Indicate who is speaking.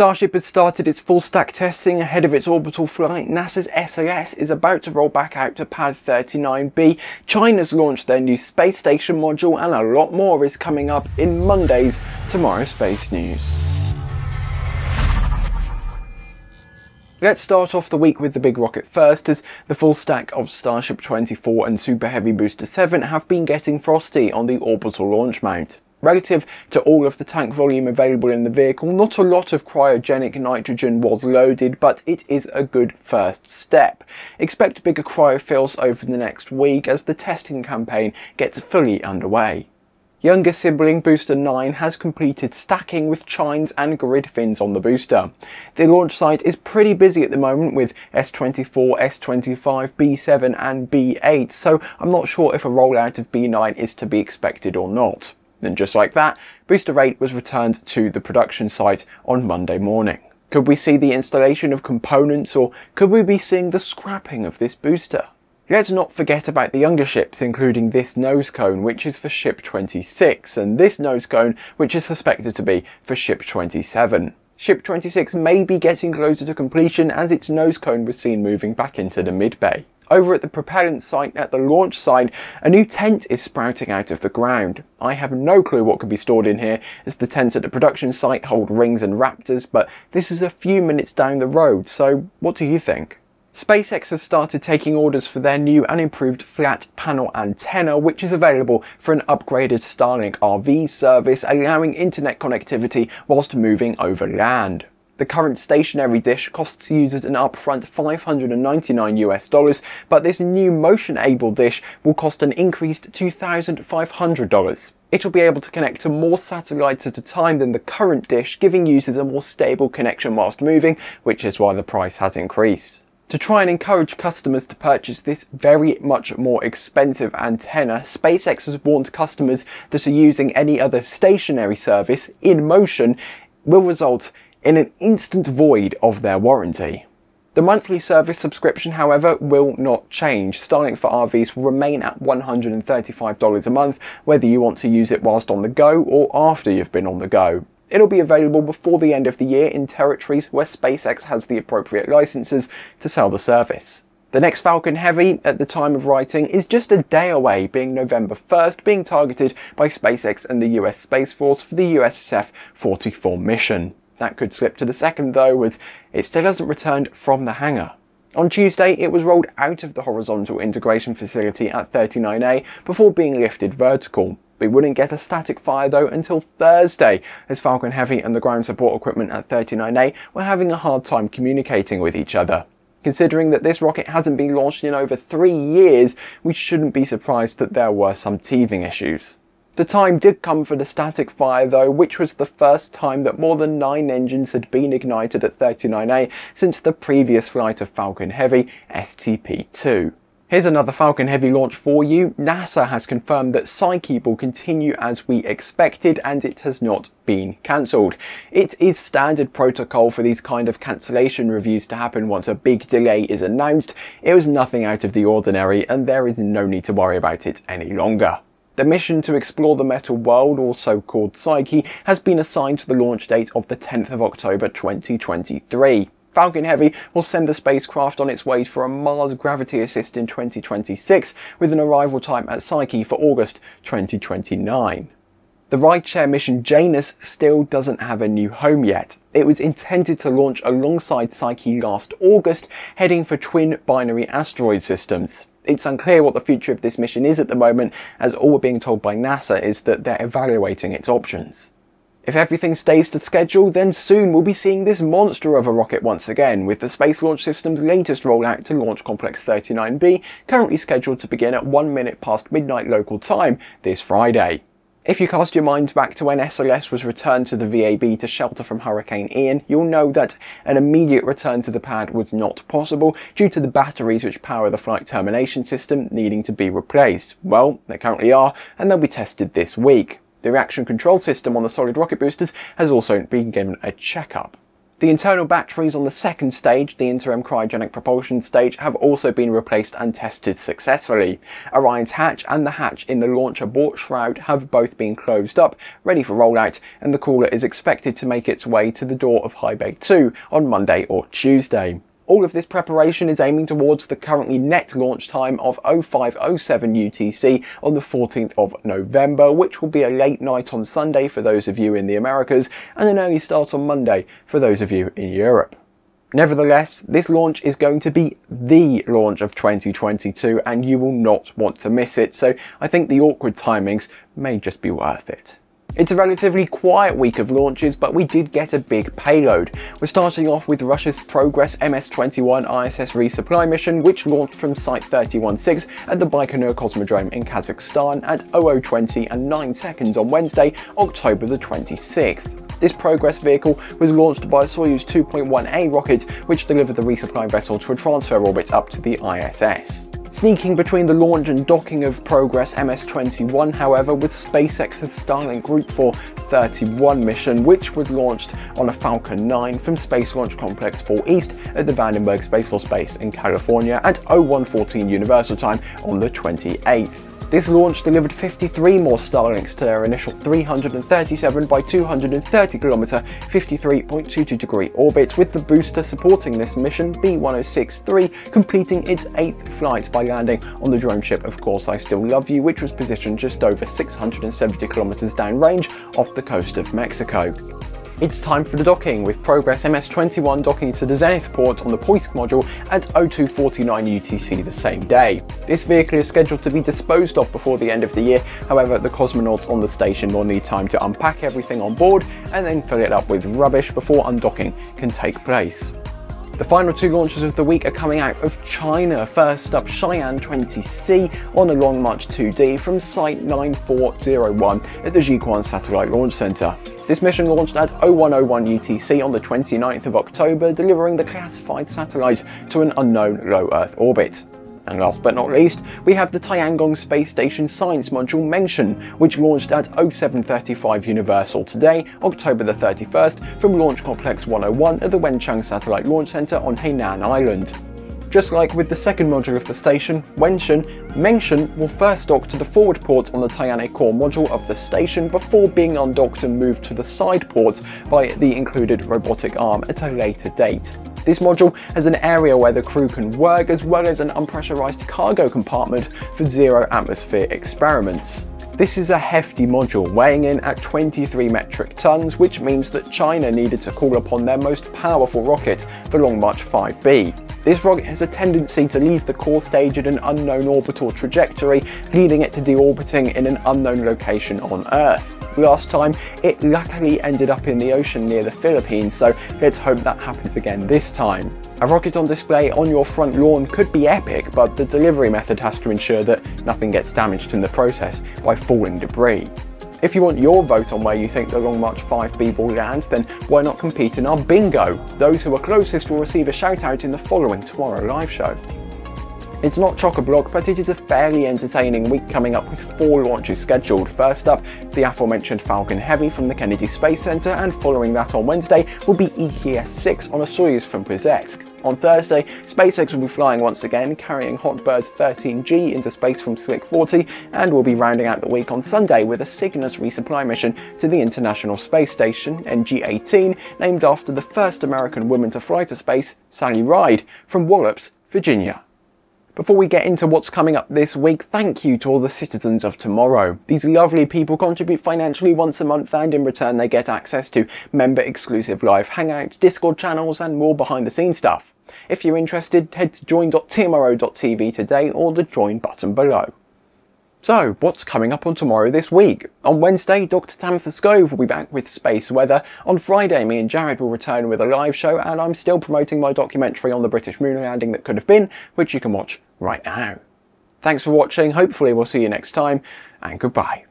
Speaker 1: Starship has started its full stack testing ahead of its orbital flight. NASA's SLS is about to roll back out to Pad 39B. China's launched their new space station module and a lot more is coming up in Monday's Tomorrow Space News. Let's start off the week with the big rocket first as the full stack of Starship 24 and Super Heavy Booster 7 have been getting frosty on the orbital launch mount. Relative to all of the tank volume available in the vehicle, not a lot of cryogenic nitrogen was loaded, but it is a good first step. Expect bigger cryofills over the next week as the testing campaign gets fully underway. Younger sibling Booster 9 has completed stacking with chines and grid fins on the booster. The launch site is pretty busy at the moment with S24, S25, B7 and B8, so I'm not sure if a rollout of B9 is to be expected or not. And just like that, Booster 8 was returned to the production site on Monday morning. Could we see the installation of components or could we be seeing the scrapping of this booster? Let's not forget about the younger ships, including this nose cone, which is for Ship 26, and this nose cone, which is suspected to be for Ship 27. Ship 26 may be getting closer to completion as its nose cone was seen moving back into the mid-bay. Over at the propellant site at the launch side, a new tent is sprouting out of the ground. I have no clue what could be stored in here, as the tents at the production site hold rings and raptors, but this is a few minutes down the road, so what do you think? SpaceX has started taking orders for their new and improved flat panel antenna, which is available for an upgraded Starlink RV service, allowing internet connectivity whilst moving over land. The current stationary dish costs users an upfront 599 US dollars, but this new motion-able dish will cost an increased $2,500. It will be able to connect to more satellites at a time than the current dish, giving users a more stable connection whilst moving, which is why the price has increased. To try and encourage customers to purchase this very much more expensive antenna, SpaceX has warned customers that are using any other stationary service, in motion will result in an instant void of their warranty. The monthly service subscription, however, will not change. Starlink for RVs will remain at $135 a month, whether you want to use it whilst on the go or after you've been on the go. It'll be available before the end of the year in territories where SpaceX has the appropriate licenses to sell the service. The next Falcon Heavy, at the time of writing, is just a day away, being November 1st, being targeted by SpaceX and the US Space Force for the USSF 44 mission. That could slip to the second though, as it still hasn't returned from the hangar. On Tuesday, it was rolled out of the horizontal integration facility at 39A before being lifted vertical. We wouldn't get a static fire though until Thursday, as Falcon Heavy and the ground support equipment at 39A were having a hard time communicating with each other. Considering that this rocket hasn't been launched in over three years, we shouldn't be surprised that there were some teething issues. The time did come for the static fire though, which was the first time that more than 9 engines had been ignited at 39A since the previous flight of Falcon Heavy, STP-2. Here's another Falcon Heavy launch for you. NASA has confirmed that Psyche will continue as we expected and it has not been cancelled. It is standard protocol for these kind of cancellation reviews to happen once a big delay is announced. It was nothing out of the ordinary and there is no need to worry about it any longer. The mission to explore the metal world, also called Psyche, has been assigned to the launch date of the 10th of October 2023. Falcon Heavy will send the spacecraft on its way for a Mars gravity assist in 2026, with an arrival time at Psyche for August 2029. The rideshare mission Janus still doesn't have a new home yet. It was intended to launch alongside Psyche last August, heading for twin binary asteroid systems. It's unclear what the future of this mission is at the moment, as all we're being told by NASA is that they're evaluating its options. If everything stays to schedule, then soon we'll be seeing this monster of a rocket once again, with the Space Launch System's latest rollout to Launch Complex 39B currently scheduled to begin at 1 minute past midnight local time this Friday. If you cast your minds back to when SLS was returned to the VAB to shelter from Hurricane Ian, you'll know that an immediate return to the pad was not possible due to the batteries which power the flight termination system needing to be replaced. Well, they currently are, and they'll be tested this week. The reaction control system on the solid rocket boosters has also been given a checkup. The internal batteries on the second stage, the interim cryogenic propulsion stage, have also been replaced and tested successfully. Orion's hatch and the hatch in the launch abort shroud have both been closed up, ready for rollout, and the crawler is expected to make its way to the door of High Bay 2 on Monday or Tuesday. All of this preparation is aiming towards the currently net launch time of 0507 UTC on the 14th of November, which will be a late night on Sunday for those of you in the Americas and an early start on Monday for those of you in Europe. Nevertheless, this launch is going to be the launch of 2022 and you will not want to miss it, so I think the awkward timings may just be worth it. It's a relatively quiet week of launches, but we did get a big payload. We're starting off with Russia's Progress MS-21 ISS resupply mission, which launched from Site 316 at the Baikonur Cosmodrome in Kazakhstan at 0020 and 9 seconds on Wednesday, October the 26th. This Progress vehicle was launched by a Soyuz 2.1A rocket, which delivered the resupply vessel to a transfer orbit up to the ISS. Sneaking between the launch and docking of Progress MS-21, however, with SpaceX's Starlink Group 4 31 mission, which was launched on a Falcon 9 from Space Launch Complex 4 East at the Vandenberg Space Force Base in California at 0114 Universal Time on the 28th. This launch delivered 53 more Starlinks to their initial 337 by 230 km 53.22 degree orbit, with the booster supporting this mission, B1063, completing its eighth flight by landing on the drone ship Of Course I Still Love You, which was positioned just over 670 km downrange off the coast of Mexico. It's time for the docking, with Progress MS-21 docking to the Zenith port on the Poisk module at 0249 UTC the same day. This vehicle is scheduled to be disposed of before the end of the year, however the cosmonauts on the station will need time to unpack everything on board and then fill it up with rubbish before undocking can take place. The final two launches of the week are coming out of China. First up, Shiyan 20C on a Long March 2D from Site 9401 at the Jiuquan Satellite Launch Center. This mission launched at 0101 UTC on the 29th of October, delivering the classified satellite to an unknown low Earth orbit. And last but not least, we have the Tiangong Space Station Science Module Mengtian, which launched at 0735 Universal today, October the 31st, from Launch Complex 101 at the Wenchang Satellite Launch Center on Hainan Island. Just like with the second module of the station, Wentian, Mengtian will first dock to the forward port on the Tianhe core module of the station before being undocked and moved to the side port by the included robotic arm at a later date. This module has an area where the crew can work as well as an unpressurized cargo compartment for zero atmosphere experiments. This is a hefty module, weighing in at 23 metric tons, which means that China needed to call upon their most powerful rocket, the Long March 5B. This rocket has a tendency to leave the core stage at an unknown orbital trajectory, leading it to deorbiting in an unknown location on Earth. Last time, it luckily ended up in the ocean near the Philippines, so let's hope that happens again this time. A rocket on display on your front lawn could be epic, but the delivery method has to ensure that nothing gets damaged in the process by falling debris. If you want your vote on where you think the Long March 5B will land, then why not compete in our bingo? Those who are closest will receive a shout out in the following Tomorrow live show. It's not chock-a-block, but it is a fairly entertaining week coming up with four launches scheduled. First up, the aforementioned Falcon Heavy from the Kennedy Space Center, and following that on Wednesday will be EKS-6 on a Soyuz from Plesetsk. On Thursday, SpaceX will be flying once again, carrying Hotbird 13G into space from Slick 40, and will be rounding out the week on Sunday with a Cygnus resupply mission to the International Space Station, NG-18, named after the first American woman to fly to space, Sally Ride, from Wallops, Virginia. Before we get into what's coming up this week, thank you to all the citizens of tomorrow. These lovely people contribute financially once a month and in return they get access to member exclusive live hangouts, Discord channels and more behind the scenes stuff. If you're interested, head to join.tmro.tv today or the join button below. So, what's coming up on tomorrow this week? On Wednesday, Dr. Tamitha Skov will be back with Space Weather. On Friday, me and Jared will return with a live show, and I'm still promoting my documentary on the British moon landing that could have been, which you can watch right now. Thanks for watching, hopefully we'll see you next time, and goodbye.